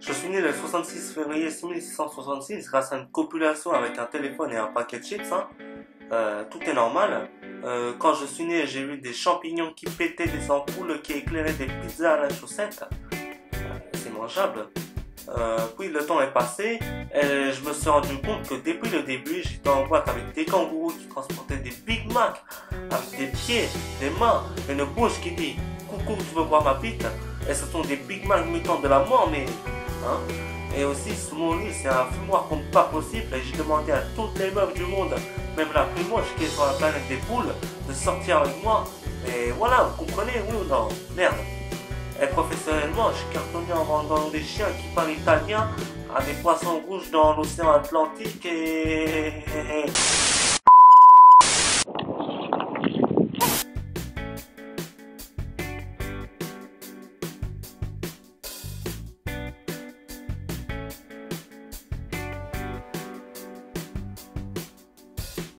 Je suis né le 66 février 1666 grâce à une copulation avec un téléphone et un paquet de chips. Hein. Euh, tout est normal. Euh, quand je suis né, j'ai vu des champignons qui pétaient, des ampoules qui éclairaient des pizzas à la chaussette. Euh, c'est mangeable. Puis le temps est passé et je me suis rendu compte que depuis le début, j'étais en boîte avec des kangourous qui transportaient des Big Mac avec des pieds, des mains, une bouche qui dit Coucou, tu veux voir ma bite Et ce sont des Big Mac mutants de la mort, mais. Hein et aussi, sous mon lit, c'est un fumoir comme pas possible. Et j'ai demandé à toutes les meufs du monde, même la plus moche qui est sur la planète des poules, de sortir avec moi. Et voilà, vous comprenez, oui ou non? Merde. Et professionnellement, je cartonnais en vendant des chiens qui parlent italien à des poissons rouges dans l'océan Atlantique et...